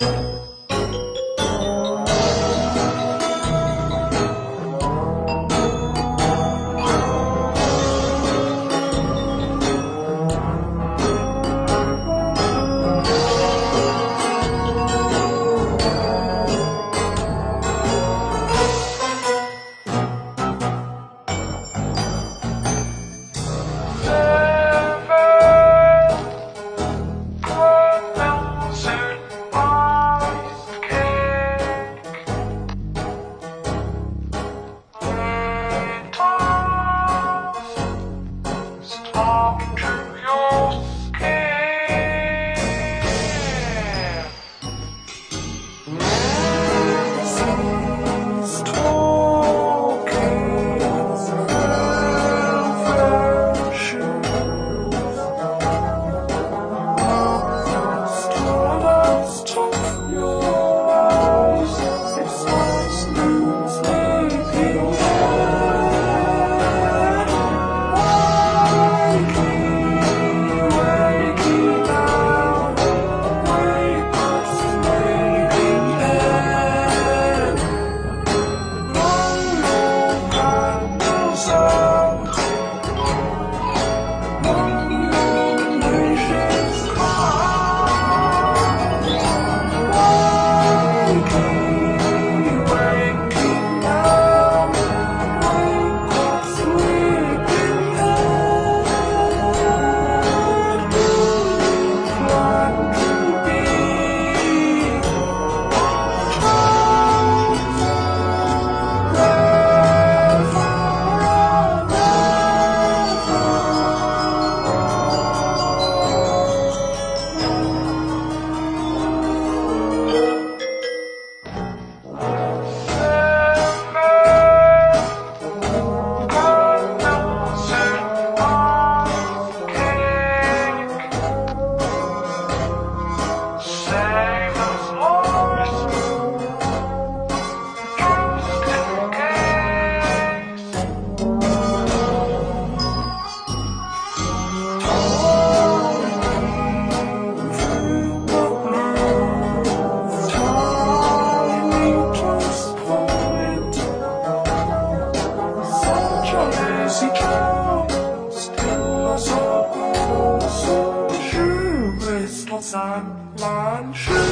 you She lunch.